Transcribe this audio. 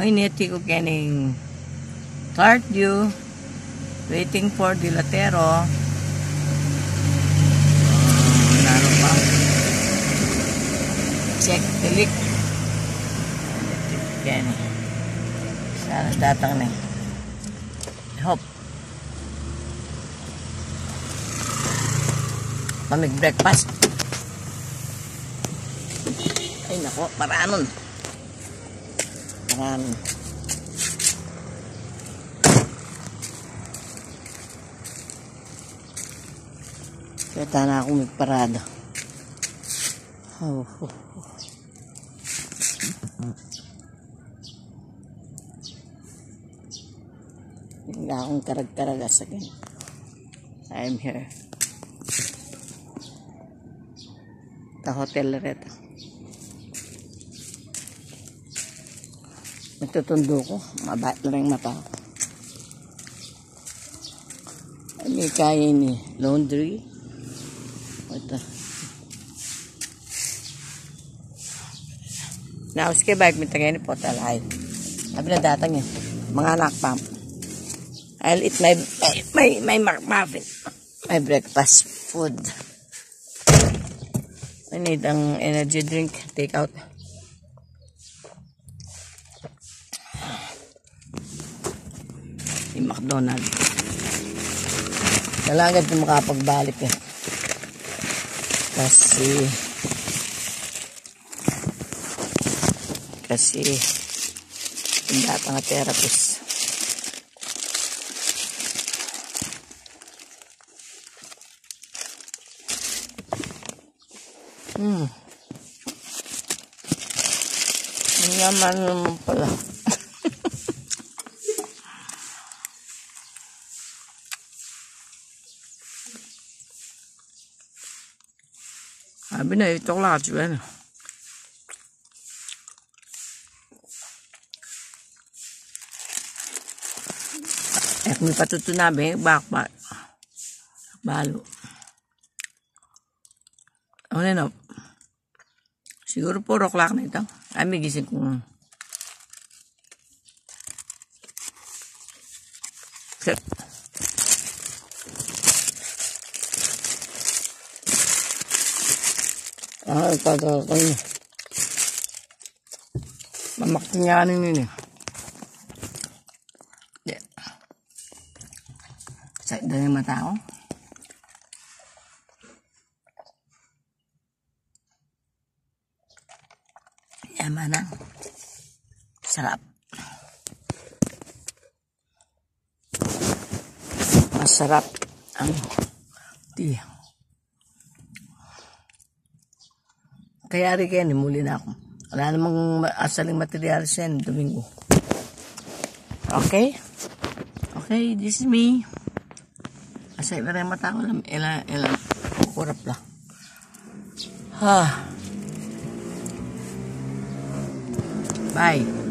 Oy, neti ko kening Tart Dew. Waiting for Dilatero. Uh, laro pa. Check the leak. Kenny. Sana datang na. Hope. Pamig breakfast. Ay nako, paranon. Paranon. Kaya na ako magparada. Oh, oh, oh. Bigla akong karag-karagas again. I'm here. The hotel reta. Nagtutundo ko. Mabat na rin mata ko. Ano kaya ni laundry? Ito. Naus kay bike minta ngayon po talay. Sabi na datang yun. Mga anak pa. I'll eat my, my, my, my muffin. My breakfast food. I need ang energy drink. Take out. Yung McDonald's. Kailangan ko makapagbalik eh. Kasi kasi hindi ata nga therapist. Hmm. Ang yaman naman pala. 啊，邊度倒辣住咧？Ek may patutunabi, bakbak. Balo. Ano na, Siguro po roklak na ito. Ay, may gising kong... Ah, ito, ito, ito. Mamaktinyanin yun eh. Di. Sa doon yung mata ko. Yaman na. Sarap. Masarap ang tea. Kaya rin kaya muli na ako. Wala namang ma- asaling materials yan, Domingo. Okay? Okay, this is me. Asay na rin mata ko lang. Ilan, ilan. Kurap lang. Ha. Bye.